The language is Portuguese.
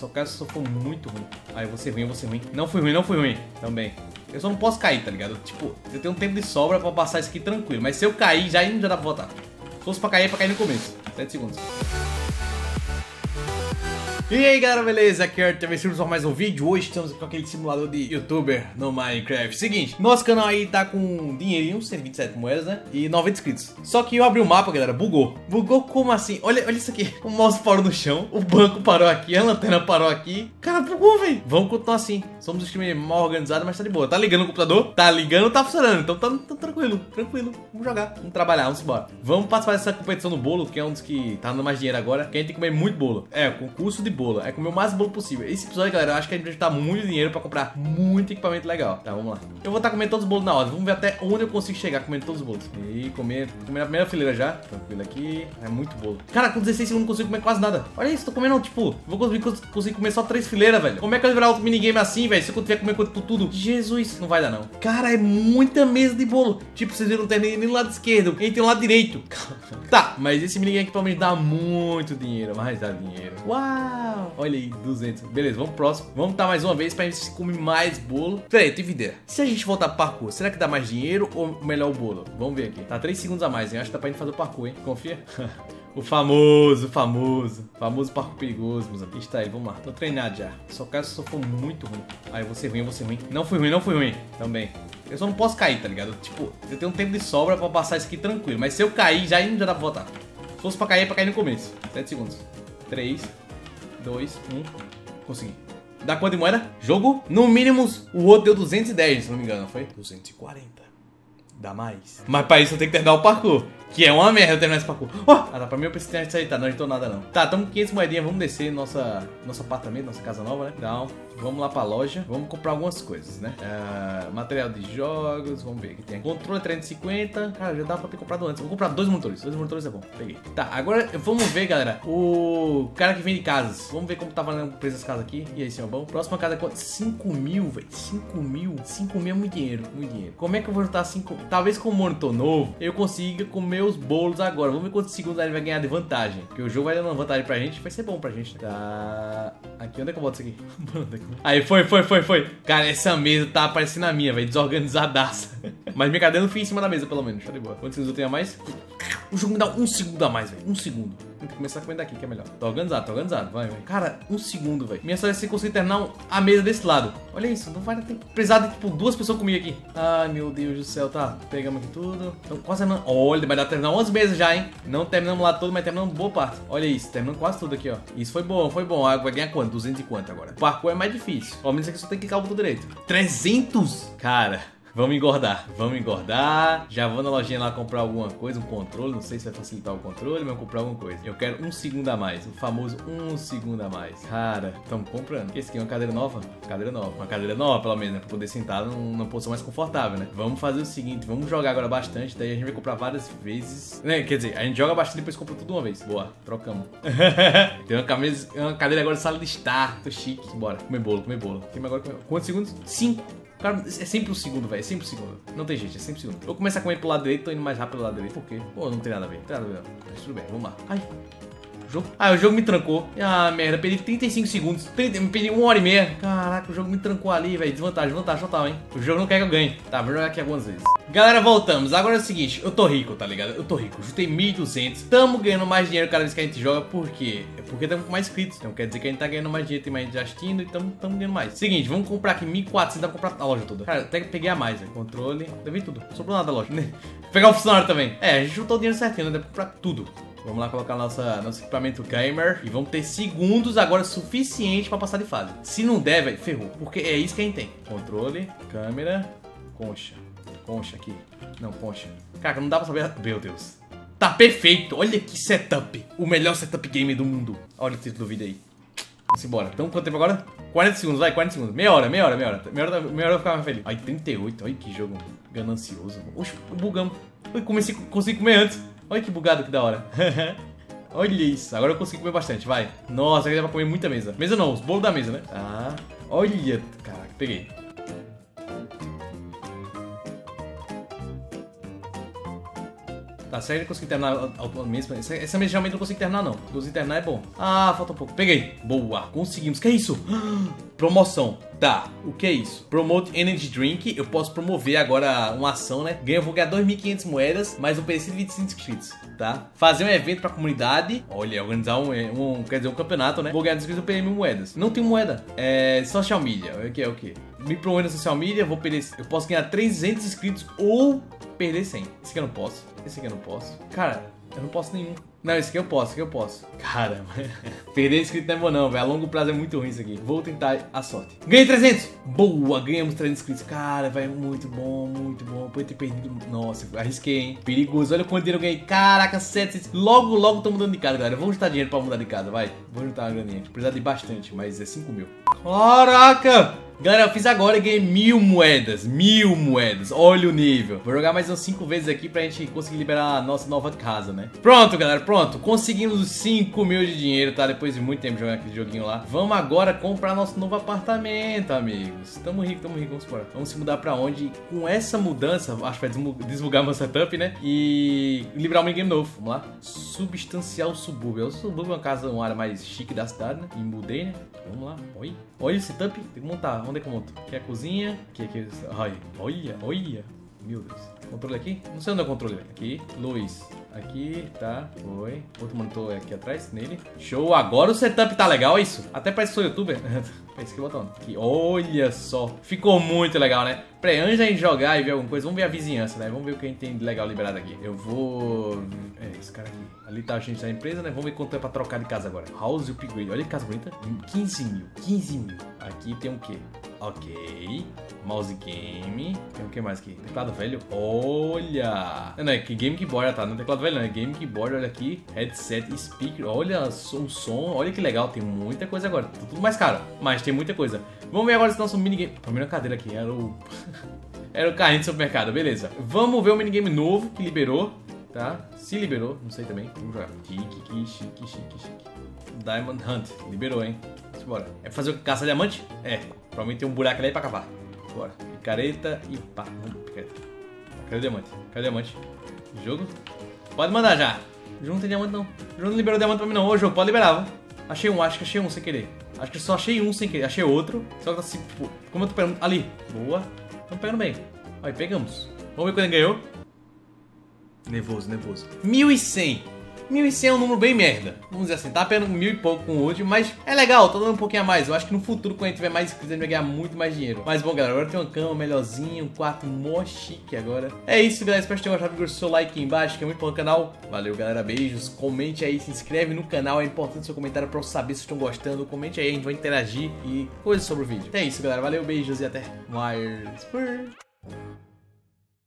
Só caso eu for muito ruim. Aí eu vou ser ruim, eu vou ser ruim. Não fui ruim, não fui ruim. Também. Eu só não posso cair, tá ligado? Tipo, eu tenho um tempo de sobra pra passar isso aqui tranquilo. Mas se eu cair, já, já dá pra voltar. Se fosse pra cair, é pra cair no começo. 7 segundos. E aí galera, beleza? Aqui é o Arthur, para mais um vídeo. Hoje estamos com aquele simulador de youtuber no Minecraft. Seguinte, nosso canal aí tá com dinheirinho, 127 moedas, né? E 90 inscritos. Só que eu abri o mapa, galera, bugou. Bugou como assim? Olha, olha isso aqui. O mouse parou no chão, o banco parou aqui, a lanterna parou aqui. Cara, bugou, velho. Vamos continuar assim. Somos um time mal organizado, mas tá de boa. Tá ligando o computador? Tá ligando, tá funcionando. Então tá, tá tranquilo, tranquilo. Vamos jogar, vamos trabalhar, vamos embora. Vamos participar dessa competição do bolo, que é um dos que tá dando mais dinheiro agora. Que a gente tem que comer muito bolo. É, concurso de bolo. É comer o mais bolo possível. Esse episódio, galera, eu acho que a gente vai juntar muito dinheiro pra comprar muito equipamento legal. Tá, vamos lá. Eu vou estar tá comendo todos os bolos na ordem. Vamos ver até onde eu consigo chegar comendo todos os bolos. E comer, comer na primeira fileira já. Tranquilo aqui. É muito bolo. Cara, com 16 segundos não consigo comer quase nada. Olha isso, tô comendo, tipo, vou conseguir, conseguir comer só três fileiras, velho. Como é que eu vou virar outro minigame assim, velho? Se eu tiver comer tudo. Jesus, não vai dar não. Cara, é muita mesa de bolo. Tipo, vocês viram, não tem nem, nem lado esquerdo. Gente tem no lado direito. tá, mas esse minigame aqui provavelmente dá muito dinheiro. Mas dá dinheiro. Uau! Olha aí, 200. Beleza, vamos pro próximo. Vamos tá mais uma vez pra gente comer mais bolo. Peraí, tive ideia. Se a gente voltar pro parkour, será que dá mais dinheiro ou melhor o bolo? Vamos ver aqui. Tá 3 segundos a mais, hein? Acho que dá pra gente fazer o parkour, hein? Confia? O famoso, famoso, famoso parkour perigoso, meus amigos. Está aí, vamos lá. Tô treinado já. Só caso eu for muito ruim. Aí eu vou ser ruim, eu vou ser ruim. Não fui ruim, não fui ruim. Também. Eu só não posso cair, tá ligado? Tipo, eu tenho um tempo de sobra pra passar isso aqui tranquilo. Mas se eu cair, já, já dá pra voltar. Se fosse pra cair, é pra cair no começo. 7 segundos. 3, 2, 1. Consegui. Dá quanto de moeda? Jogo? No mínimo, o outro deu 210, se não me engano. Foi? 240. Dá mais. Mas pra isso eu tenho que terminar o parkour. Que é uma merda terminar esse parkour. Oh! Ah, tá, pra mim eu preciso ter sair, tá? Não adiantou nada não. Tá, estamos com 500 moedinhas, vamos descer nossa, nosso apartamento, nossa casa nova, né? Então, vamos lá pra loja, vamos comprar algumas coisas, né? Uh, material de jogos, vamos ver aqui tem controle 350. Cara, já dá pra ter comprado antes. Vou comprar dois monitores, dois monitores é bom. Peguei. Tá, agora vamos ver, galera, o cara que vende casas. Vamos ver como tá valendo o preço das casas aqui. E aí, senhor bom? Próxima casa é quanto? 5 mil, velho. 5 mil. 5 mil é muito dinheiro, muito dinheiro. Como é que eu vou juntar 5? Talvez com o monitor novo, eu consiga comer os bolos agora. Vamos ver quantos segundos ele vai ganhar de vantagem. Porque o jogo vai dando uma vantagem pra gente, vai ser bom pra gente. Tá. Aqui, onde é que eu boto isso aqui? Aí, foi, foi, foi, foi. Cara, essa mesa tá parecendo a minha, velho. Desorganizadaça. Mas minha cadeira não fica em cima da mesa, pelo menos. Tá de boa. Quantos segundos eu tenho a mais? O jogo me dá um segundo a mais, velho. Um segundo. Tem que começar comer daqui, que é melhor. Tô organizado, tô organizado. Vai, vai. Cara, um segundo, velho. Minha sorte é se conseguir terminar a mesa desse lado. Olha isso, não vai tempo. Precisar de, tipo, duas pessoas comigo aqui. Ai, meu Deus do céu, tá. Pegamos aqui tudo. Então, quase não. Olha, vai dar terminar umas mesas já, hein? Não terminamos lá todo, mas terminamos boa parte. Olha isso, terminamos quase tudo aqui, ó. Isso foi bom, foi bom. Vai ganhar quanto? 200 e quanto agora? O parkour é mais difícil. Pelo menos aqui só tem que clicar o botão direito. 300? Cara. Vamos engordar, vamos engordar. Já vou na lojinha lá comprar alguma coisa, um controle. Não sei se vai facilitar o controle, mas vou comprar alguma coisa. Eu quero um segundo a mais, o famoso um segundo a mais. Cara, estamos comprando. Esse aqui é uma cadeira nova? Cadeira nova. Uma cadeira nova, pelo menos, né? Pra poder sentar numa posição mais confortável, né? Vamos fazer o seguinte, vamos jogar agora bastante, daí a gente vai comprar várias vezes. Né? Quer dizer, a gente joga bastante e depois compra tudo uma vez. Boa, trocamos. Tem uma, camisa, uma cadeira agora de sala de estar. Tô chique. Bora, comer bolo, comer bolo. Tem agora comer... Quantos segundos? Cinco. Cara, é sempre o segundo, velho. É sempre o segundo. Não tem jeito, é sempre o segundo. Eu vou começar a comer pro lado direito, tô indo mais rápido pro lado direito. Por quê? Pô, não tem nada a ver. Não tem nada a ver. Mas tudo bem, vamos lá. Ai. Jogo... Ah, o jogo me trancou. Ah, merda, perdi 35 segundos. 30... Perdi uma hora e meia. Caraca, o jogo me trancou ali, velho. Desvantagem, vantagem total, hein? O jogo não quer que eu ganhe. Tá, vou jogar aqui algumas vezes. Galera, voltamos. Agora é o seguinte, eu tô rico, tá ligado? Eu tô rico. Juntei 1.200. Tamo ganhando mais dinheiro cada vez que a gente joga. Por quê? É porque tamo com mais inscritos. Então quer dizer que a gente tá ganhando mais dinheiro, tem mais gente assistindo e tamo, tamo ganhando mais. Seguinte, vamos comprar aqui 1.400. Dá pra comprar a loja toda. Cara, até que peguei a mais, velho. Controle. Levei tudo. Sobrou nada da loja. Pegar o funcionário também. É, a gente juntou o dinheiro certinho, né? Dá pra comprar tudo. Vamos lá colocar nossa, nosso equipamento gamer e vamos ter segundos agora suficiente para passar de fase. Se não der, velho, ferrou. Porque é isso que a gente tem. Controle, câmera, concha. Concha aqui. Não, concha. Cara, não dá pra saber... Meu Deus. Tá perfeito. Olha que setup. O melhor setup game do mundo. Olha o título do vídeo aí. Vamos embora. Então, quanto tempo agora? 40 segundos, vai, 40 segundos. Meia hora, meia hora, meia hora. Meia hora, meia hora eu ficar mais feliz. Ai, 38. Olha que jogo ganancioso. Oxe, bugamos. Eu comecei, consegui comer antes. Olha que bugado, que da hora. Olha isso. Agora eu consigo comer bastante, vai. Nossa, aqui dá pra comer muita mesa. Mesa não, os bolos da mesa, né? Tá. Olha. Caraca, peguei. Tá A série eu consegui terminar a mesma. Essa, essa mesmo geralmente não consigo terminar, não. Se consigo terminar é bom. Ah, falta um pouco. Peguei. Boa. Conseguimos. Que é isso? Promoção. Tá, o que é isso? Promote Energy Drink. Eu posso promover agora uma ação, né? Ganho, vou ganhar 2.500 moedas, mais um PC de 25 inscritos, tá? Fazer um evento pra comunidade. Olha, organizar um, um quer dizer, um campeonato, né? Vou ganhar inscritos, eu perder mil moedas. Não tem moeda. É social media. O que é o que? Me promover na social media, vou perder. Eu posso ganhar 300 inscritos ou perder 100. Esse aqui eu não posso. Esse aqui eu não posso. Cara, eu não posso nenhum. Não, esse aqui eu posso, esse aqui eu posso. Caramba. Perder inscrito não é bom não, velho. A longo prazo é muito ruim isso aqui. Vou tentar a sorte. Ganhei 300! Boa, ganhamos 300 inscritos. Cara, velho, muito bom, muito bom. Podia ter perdido... Nossa, arrisquei, hein? Perigoso. Olha quanto dinheiro eu ganhei. Caraca, 700. Logo, logo tô mudando de casa, galera. Vamos juntar dinheiro pra mudar de casa, vai. Vou juntar uma graninha. Precisa de bastante, mas é 5 mil. Caraca! Galera, eu fiz agora e ganhei mil moedas. Mil moedas. Olha o nível. Vou jogar mais uns 5 vezes aqui pra gente conseguir liberar a nossa nova casa, né? Pronto, galera. Pronto. Conseguimos os 5 mil de dinheiro, tá? Depois de muito tempo jogando aquele joguinho lá. Vamos agora comprar nosso novo apartamento, amigos. Tamo rico, tamo rico. Vamos embora. Vamos se mudar pra onde? Com essa mudança, acho que vai desbugar meu setup, né? E liberar um minigame novo. Vamos lá. Substancial subúrbio. O subúrbio é uma casa, uma área mais chique da cidade, né? E mudei, né? Vamos lá. Oi. Olha o setup. Tem que montar. Onde é que eu monto? Aqui é a cozinha. Aqui, aqui. Ai, olha, olha. Meu Deus. Controle aqui? Não sei onde é o controle. Aqui. Luz. Aqui, tá. Foi. Outro monitor aqui atrás, nele. Show. Agora o setup tá legal, é isso? Até parece que sou youtuber. é isso que botão. Aqui. Olha só. Ficou muito legal, né? Peraí, antes da gente jogar e ver alguma coisa, vamos ver a vizinhança, né? Vamos ver o que a gente tem de legal liberado aqui. Eu vou... É, esse cara aqui. Ali tá a gente da empresa, né? Vamos ver quanto é pra trocar de casa agora. House Upgrade. Olha que casa bonita. 15 mil. 15 mil. Aqui tem o quê? Ok. Mouse game. Tem o que mais aqui? Teclado velho. Olha! Não, é que Game Keyboard, tá? Não é teclado velho, não. É Game Keyboard, olha aqui. Headset, speaker. Olha o som. Olha que legal. Tem muita coisa agora. Tudo mais caro. Mas tem muita coisa. Vamos ver agora se nosso minigame. Primeira cadeira aqui. Era o. Era o carrinho do supermercado, beleza. Vamos ver o minigame novo que liberou, tá? Se liberou, não sei também. Vamos jogar. Chique, chique, chique, chique. Diamond Hunt. Liberou, hein? Bora. É fazer o caça diamante? É. Provavelmente tem um buraco ali pra acabar. Bora. Picareta e pá. Vamos, picareta. Cadê o diamante? Cadê o diamante? Jogo? Pode mandar já. O jogo não tem diamante não. O jogo não liberou diamante pra mim não. Ô jogo, pode liberar. Achei um, acho que achei um sem querer. Acho que só achei um sem querer. Achei outro. Só que tá assim, tipo, como eu tô pegando. Ali. Boa. Estamos pegando bem. Aí, pegamos. Vamos ver quando ele ganhou. Nervoso, nervoso. 1100. 1100 é um número bem merda. Vamos dizer assim, tá pegando mil e pouco com o mas é legal, tô dando um pouquinho a mais. Eu acho que no futuro, quando a gente tiver mais inscritos, a gente vai ganhar muito mais dinheiro. Mas bom, galera, agora tem uma cama melhorzinha, um quarto mó chique agora. É isso, galera. Espero que tenham gostado. Deixa o seu like aqui embaixo, que é muito bom no canal. Valeu, galera. Beijos. Comente aí, se inscreve no canal. É importante seu comentário pra eu saber se estão gostando. Comente aí, a gente vai interagir e coisas sobre o vídeo. Então é isso, galera. Valeu, beijos e até mais.